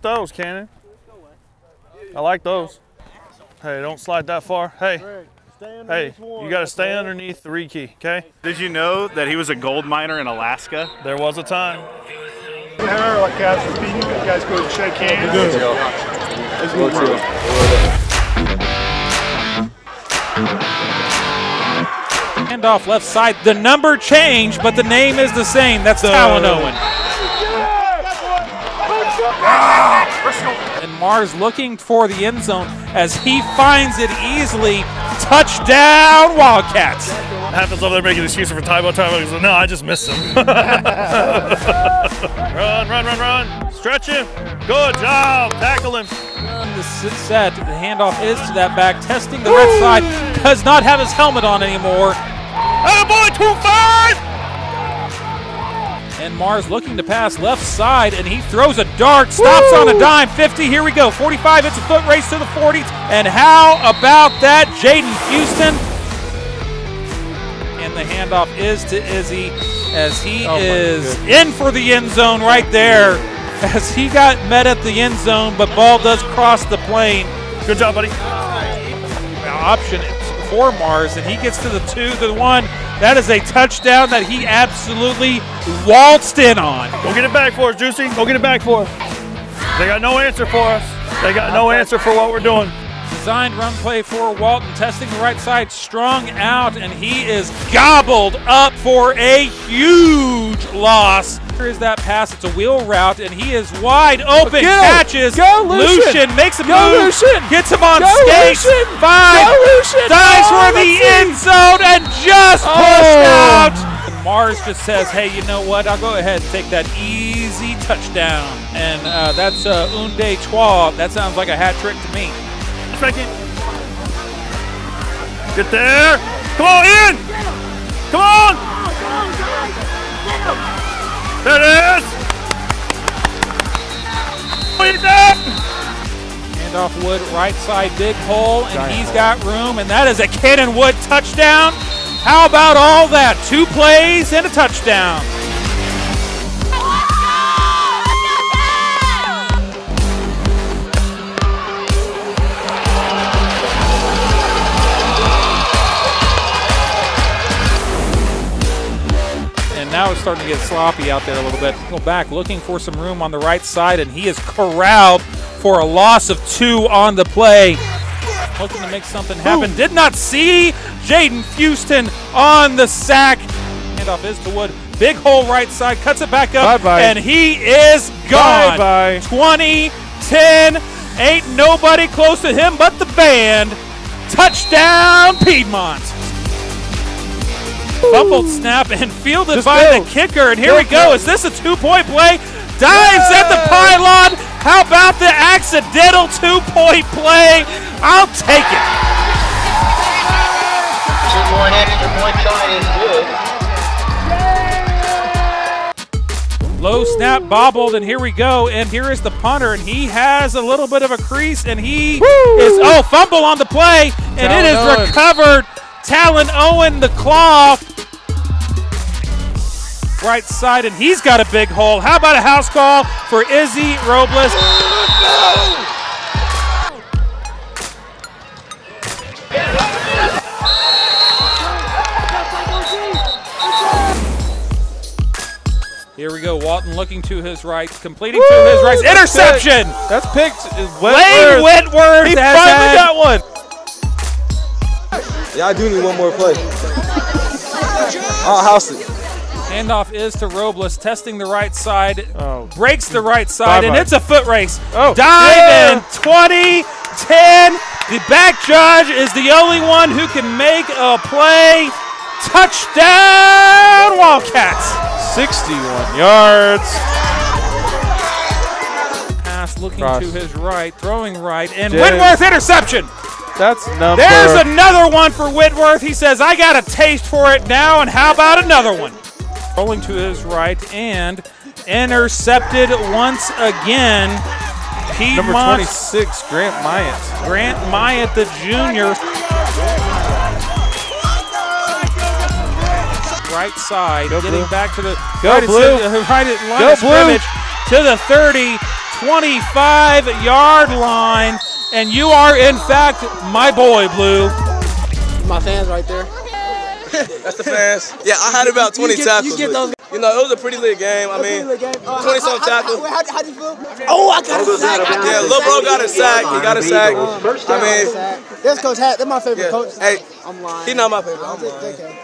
those, Cannon. I like those. Hey, don't slide that far. Hey, hey, you got to stay underneath the rekey, okay? Did you know that he was a gold miner in Alaska? There was a time. Hair like cats for feeding. You guys go shake hands. Handoff left side. The number changed, but the name is the same. That's Talon Owen. And Mars looking for the end zone as he finds it easily. Touchdown, Wildcats. Happens over there making excuses for Tybo. Tybo goes, no, I just missed him. run, run, run, run. Stretch him. Good job. Tackle him. On the set, the handoff is to that back, testing the red side. Does not have his helmet on anymore. Oh boy, 2-5. And Mars looking to pass left side, and he throws a dart, stops on a dime. 50, here we go. 45, it's a foot race to the 40. And how about that, Jaden Houston? And the handoff is to Izzy as he oh is in for the end zone right there. As he got met at the end zone, but ball does cross the plane. Good job, buddy. Option for Mars, and he gets to the two, to the one. That is a touchdown that he absolutely waltzed in on. Go get it back for us, Juicy. Go get it back for us. They got no answer for us. They got no answer for what we're doing. Designed run play for Walton, testing the right side, strung out, and he is gobbled up for a huge loss. Here is that pass. It's a wheel route, and he is wide open. Get. Catches. Go, Lucian. makes a Go, move. Lucian. Gets him on Go, skates. Lucian. Five. Go, Lucian. Dives Oh, for the see. end zone and just pushed Oh. out. And Mars just says, hey, you know what? I'll go ahead and take that easy touchdown. And uh, that's uh, un deux trois. That sounds like a hat trick to me. Second. Get there. Come on, in. Come on. There it is. Put it down. Handoff Wood, right side, big hole, and he's got room, and that is a Cannon Wood touchdown. How about all that? Two plays and a touchdown. Starting to get sloppy out there a little bit. Go back, looking for some room on the right side, and he is corralled for a loss of two on the play. Looking to make something happen. Did not see Jaden Houston on the sack. Handoff is to Wood. Big hole right side, cuts it back up, Bye-bye. and he is gone. Bye-bye. 20, 10, ain't nobody close to him but the band. Touchdown, Piedmont. Fumbled snap and fielded Just by go. the kicker. And here Go, we go. go. Is this a two point play? Dives at the pylon. How about the accidental two point play? I'll take it. One extra point try is good. Low snap bobbled, and here we go. And here is the punter, and he has a little bit of a crease, and he is oh fumble on the play, and it Talon is Owen. recovered. Talon Owen, the claw, right side, and he's got a big hole. How about a house call for Izzy Robles? Here we go. Walton looking to his right, completing to his right. That's Interception. That's picked. Lane Whitworth He has finally had- got one. Yeah, I do need one more play. I'll house it. Handoff is to Robles, testing the right side. Oh. Breaks the right side, and Bye-bye. it's a foot race. Oh, Dive yeah. in 20, 10. The back judge is the only one who can make a play. Touchdown, Wildcats. 61 yards. Pass looking Cross. to his right, throwing right, and James. Whitworth interception. That's number. There's another one for Whitworth. He says, I got a taste for it now, and how about another one? Rolling to his right and intercepted once again. number 26, Grant Myatt. Grant Myatt, the junior. Right side, Go getting blue. back to the Go right, at- blue. uh, right at line Go of blue. scrimmage to the 30, 25 yard line. And you are, in fact, my boy, Blue. My fans right there. That's the fans. Yeah, I had about 20 you get, tackles. You get those. You know, it was a pretty lit game. I mean, uh, 20 some tackles. How, how, how do you feel? Oh, I got a sack. Yeah, Lil Bro got a sack. He got a sack. I mean, That's Coach Hat. That's my favorite yeah. coach. Hey, I'm lying. He's not my favorite. I'm lying. they can.